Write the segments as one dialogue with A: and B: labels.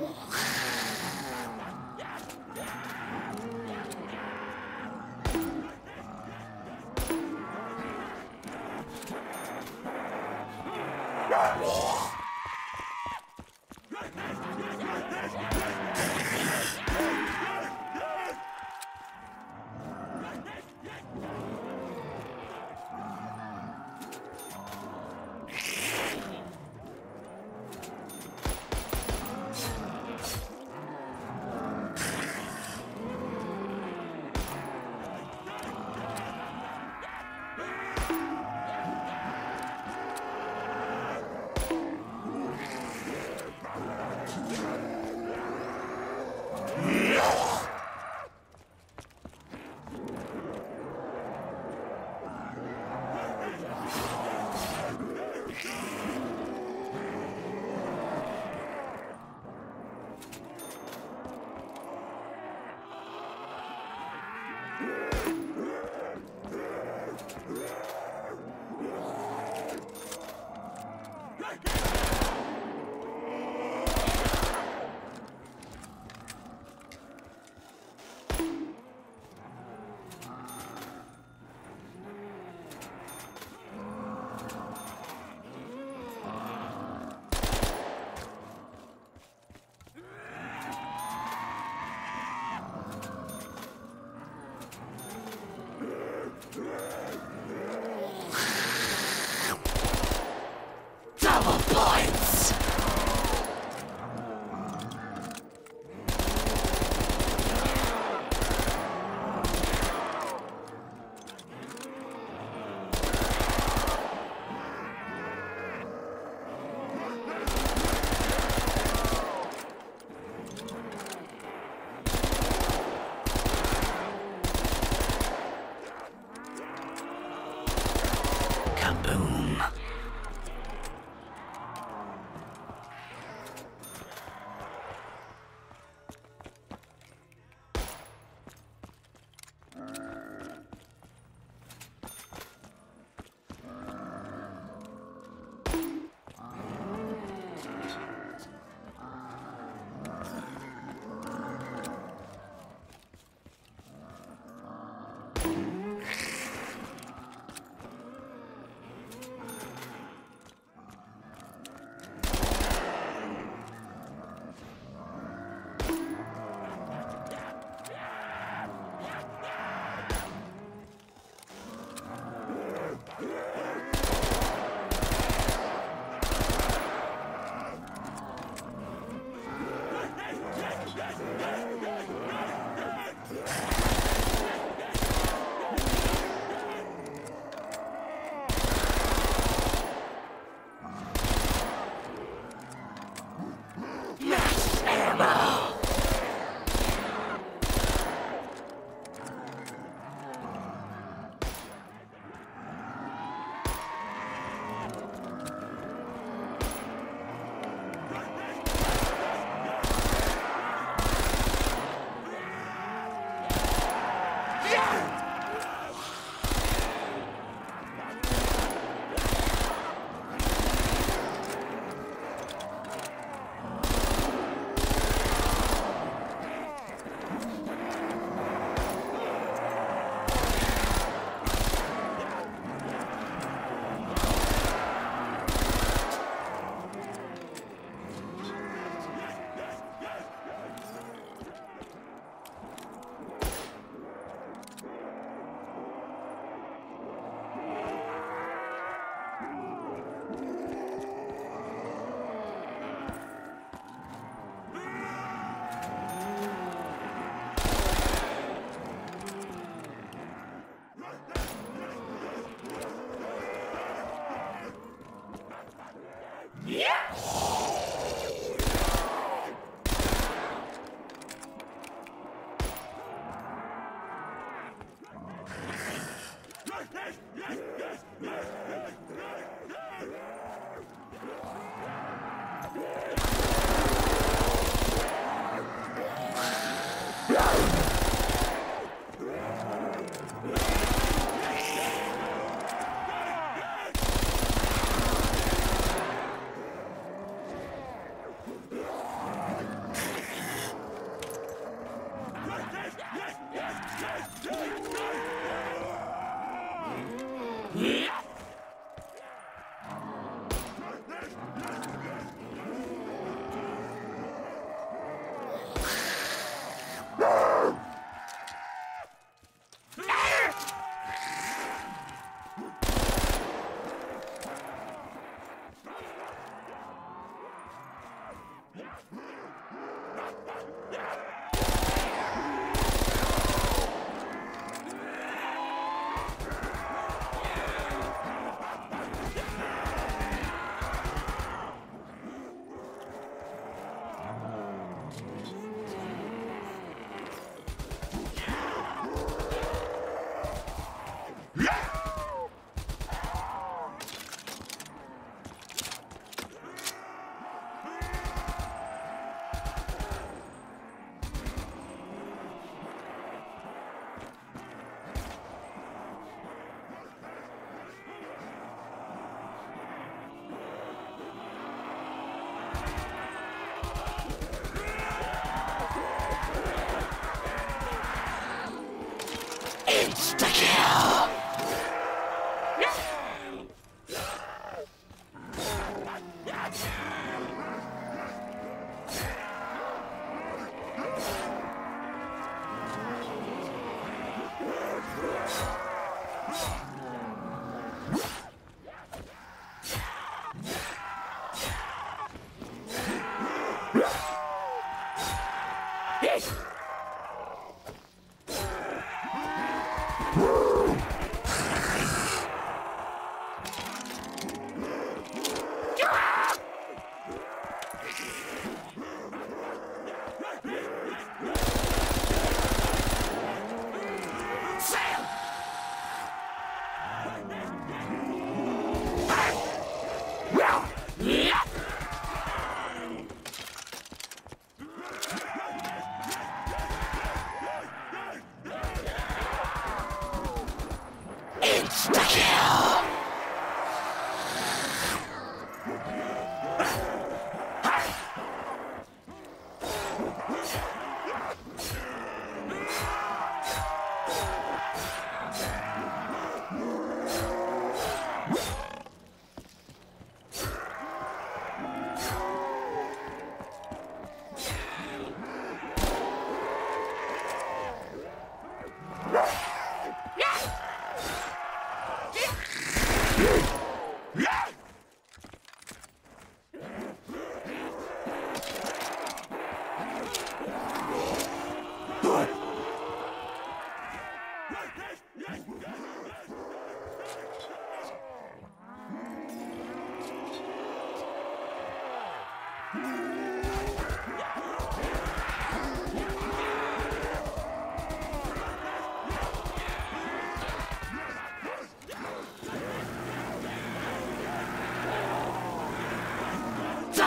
A: Yeah.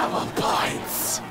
A: Double points!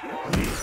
A: Please.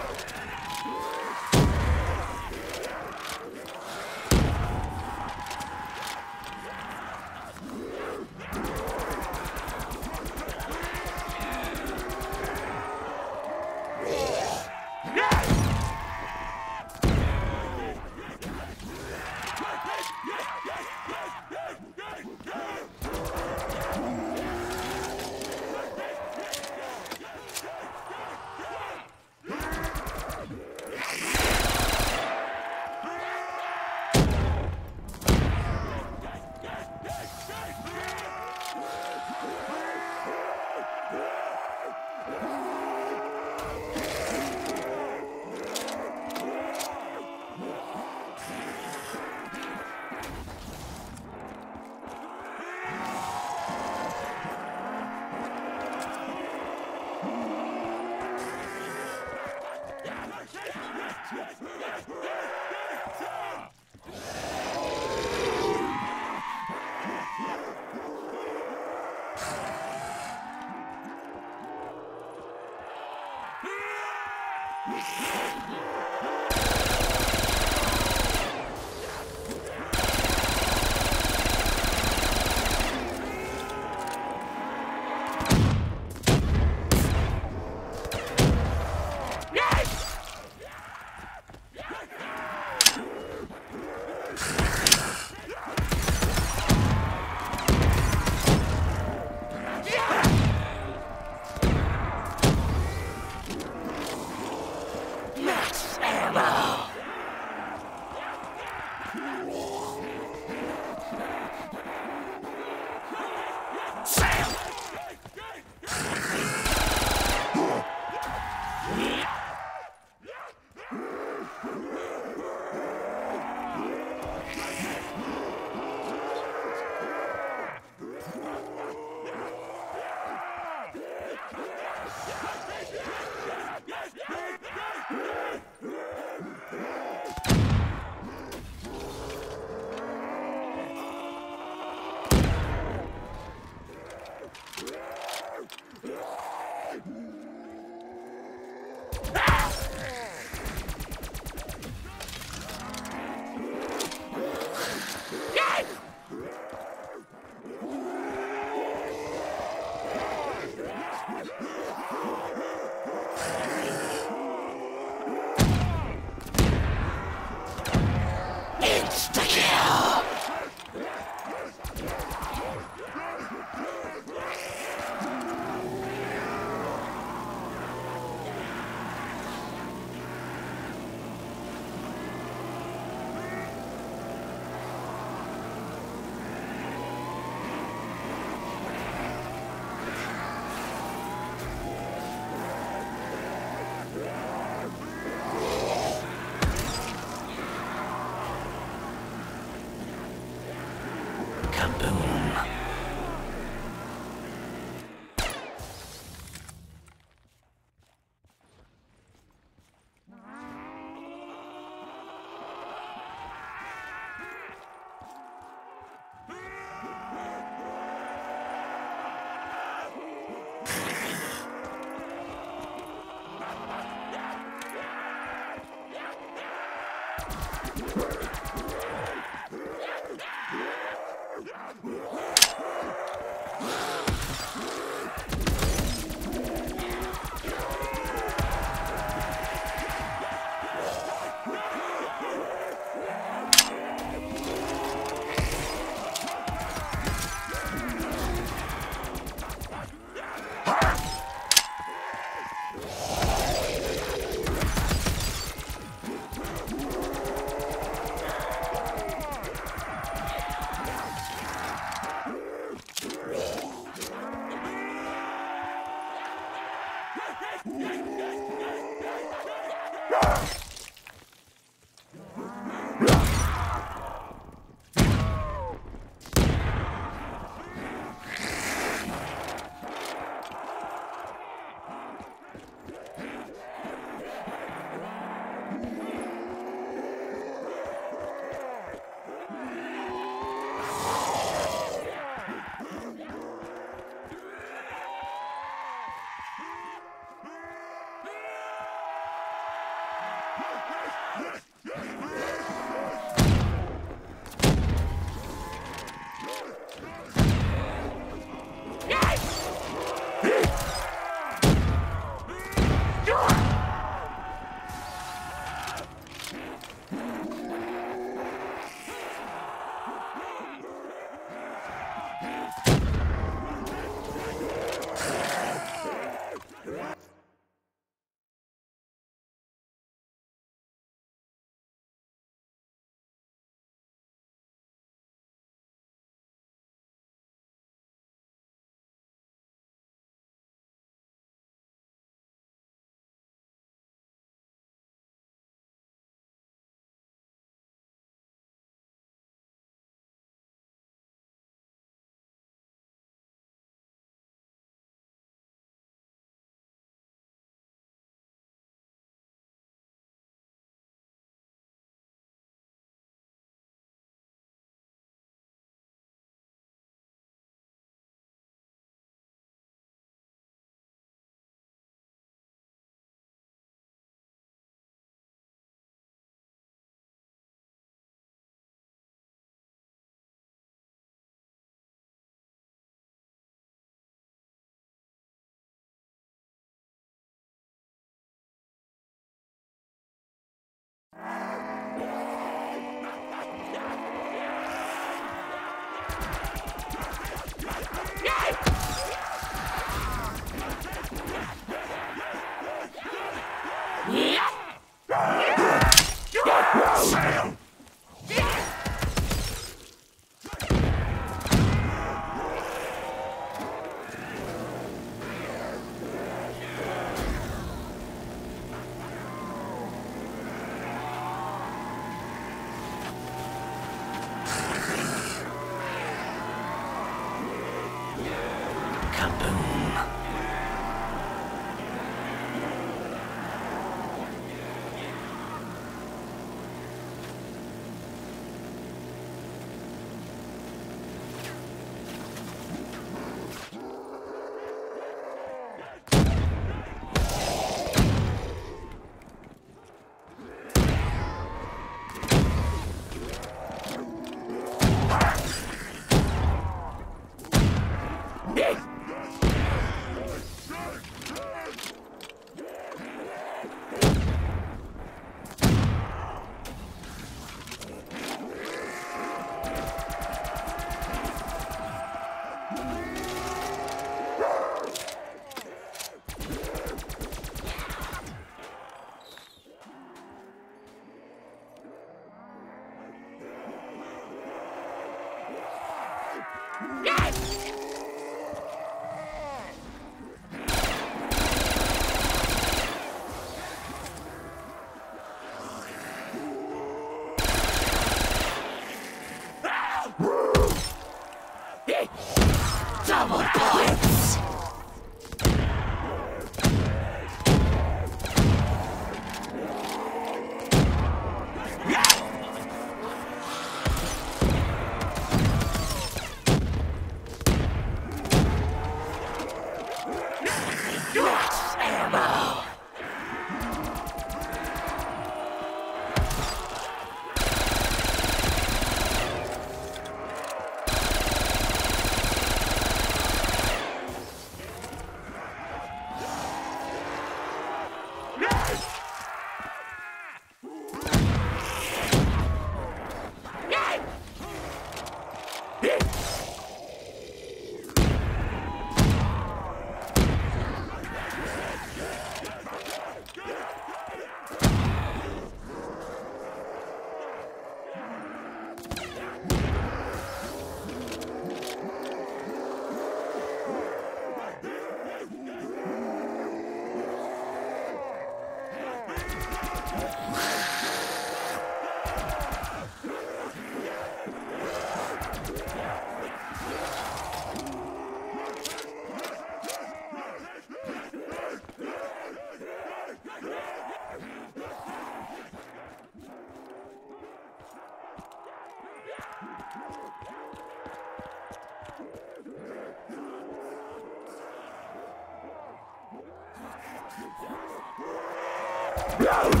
A: Insta-kill!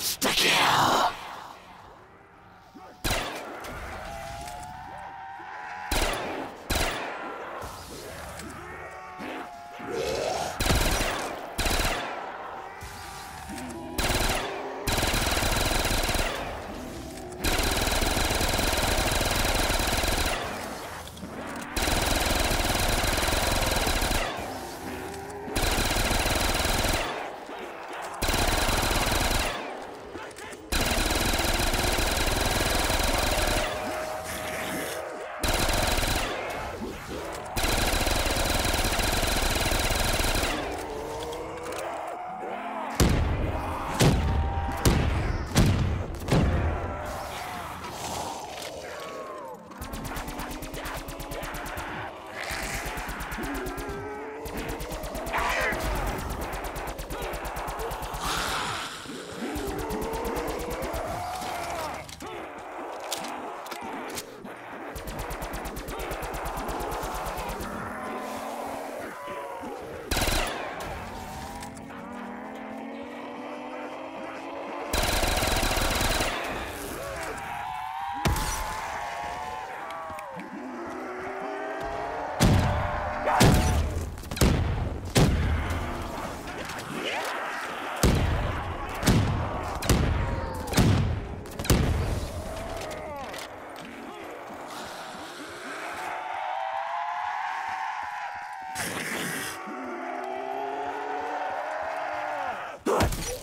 A: Insta-kill! What?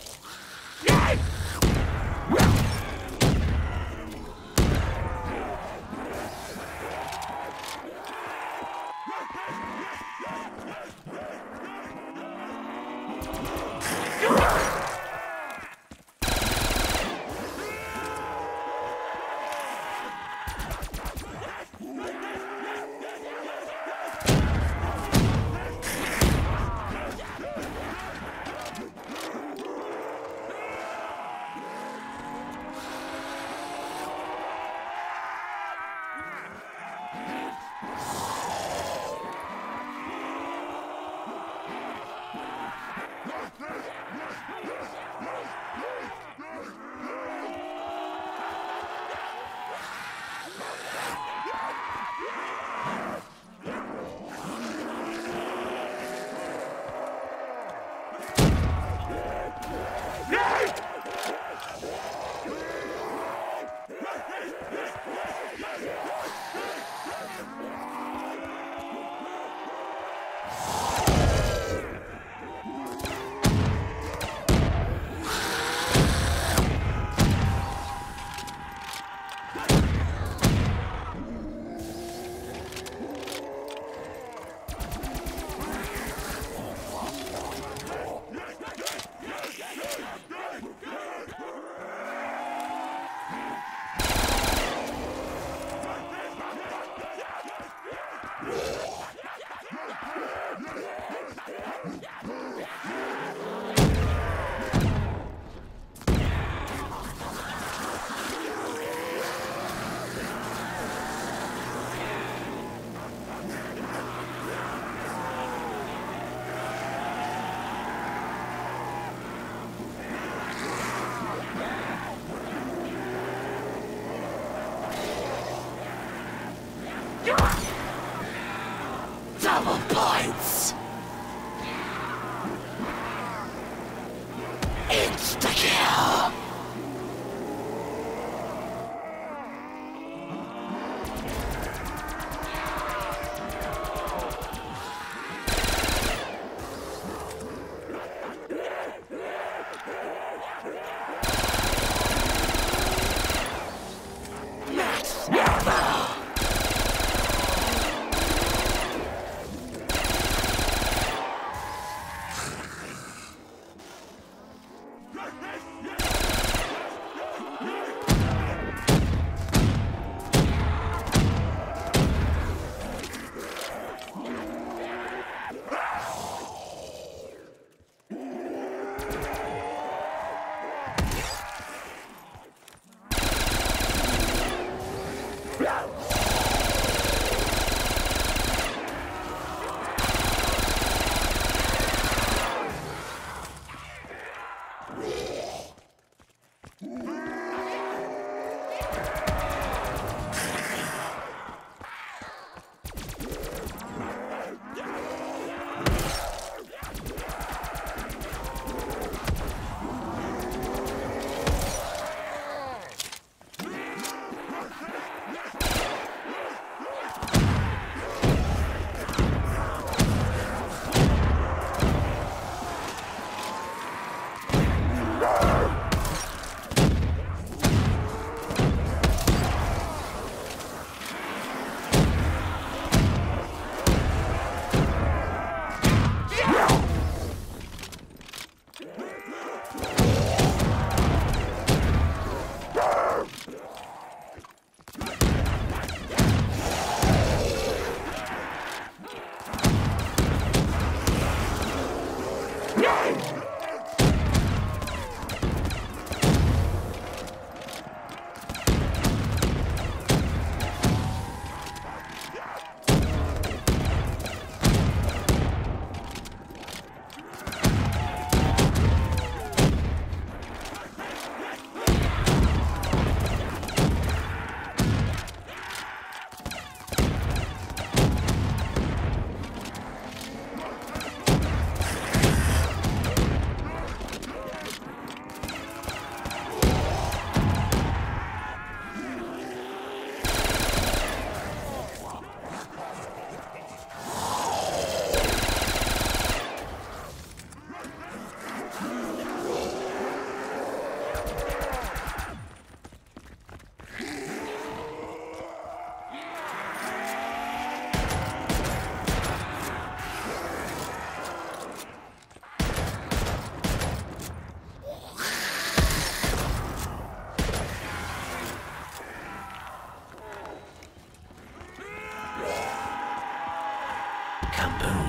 B: happen.